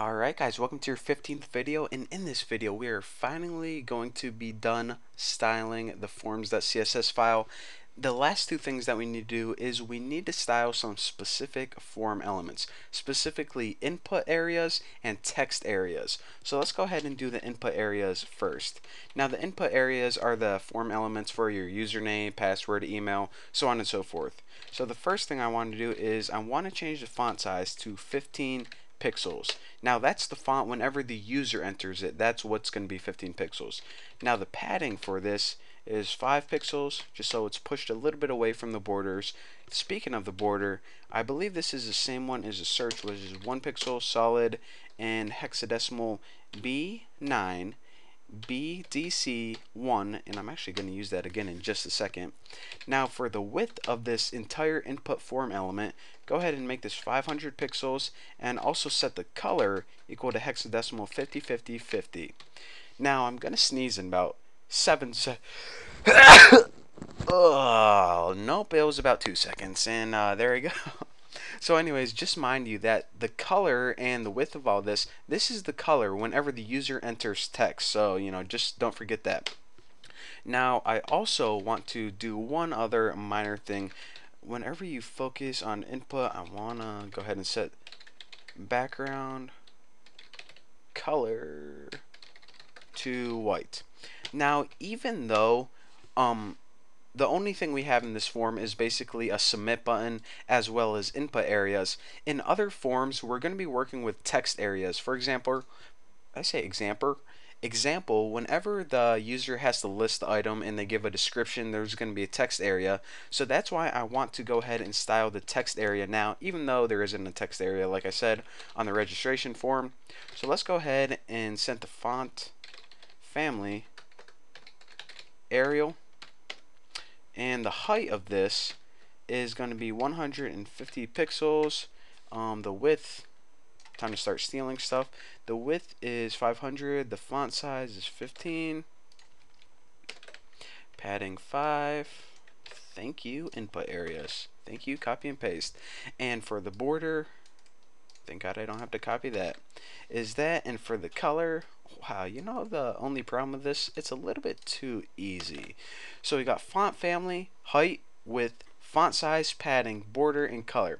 Alright guys, welcome to your 15th video and in this video we are finally going to be done styling the forms.css file. The last two things that we need to do is we need to style some specific form elements, specifically input areas and text areas. So let's go ahead and do the input areas first. Now the input areas are the form elements for your username, password, email, so on and so forth. So the first thing I want to do is I want to change the font size to 15 pixels. Now that's the font whenever the user enters it. That's what's going to be 15 pixels. Now the padding for this is 5 pixels, just so it's pushed a little bit away from the borders. Speaking of the border, I believe this is the same one as the search, which is 1 pixel solid and hexadecimal B9 BDC1, and I'm actually going to use that again in just a second. Now for the width of this entire input form element, go ahead and make this 500 pixels and also set the color equal to hexadecimal 50 50 50. Now I'm going to sneeze in about 7 seconds. oh, nope, it was about 2 seconds, and uh, there we go. So anyways, just mind you that the color and the width of all this, this is the color whenever the user enters text. So, you know, just don't forget that. Now, I also want to do one other minor thing. Whenever you focus on input, I want to go ahead and set background color to white. Now, even though um, the only thing we have in this form is basically a submit button as well as input areas. In other forms, we're going to be working with text areas. For example, I say example, example, whenever the user has to list the item and they give a description, there's going to be a text area. So that's why I want to go ahead and style the text area now, even though there isn't a text area, like I said, on the registration form. So let's go ahead and set the font family Arial and the height of this is going to be 150 pixels. Um, the width time to start stealing stuff. The width is 500 the font size is 15 padding 5 thank you input areas. Thank you copy and paste. And for the border thank god I don't have to copy that. Is that and for the color wow, you know the only problem with this? It's a little bit too easy. So we got font family, height, width, font size, padding, border, and color.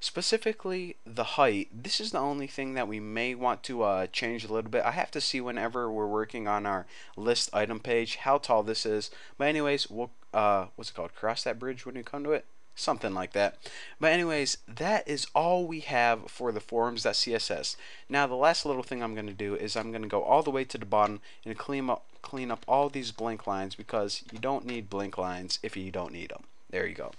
Specifically, the height, this is the only thing that we may want to uh, change a little bit. I have to see whenever we're working on our list item page how tall this is. But anyways, we'll, uh, what's it called? Cross that bridge when you come to it? Something like that. But anyways, that is all we have for the forms.css. Now the last little thing I'm going to do is I'm going to go all the way to the bottom and clean up clean up all these blank lines because you don't need blank lines if you don't need them. There you go.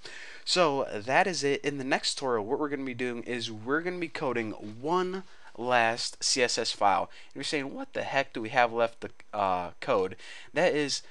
So that is it. In the next tutorial, what we're going to be doing is we're going to be coding one last CSS file. And you're saying, what the heck do we have left to uh, code? That is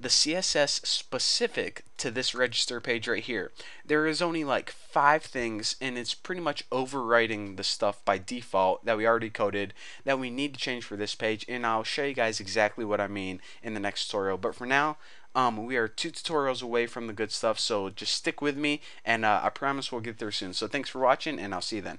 the CSS specific to this register page right here. There is only like five things and it's pretty much overwriting the stuff by default that we already coded that we need to change for this page and I'll show you guys exactly what I mean in the next tutorial. But for now, um, we are two tutorials away from the good stuff so just stick with me and uh, I promise we'll get there soon. So thanks for watching and I'll see you then.